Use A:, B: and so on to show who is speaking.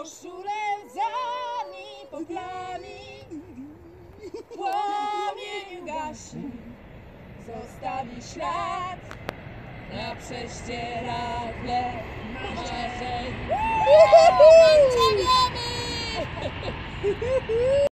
A: koszulę łzami poplami. Płomień gasi, zostawi ślad na prześcieradle marzeń.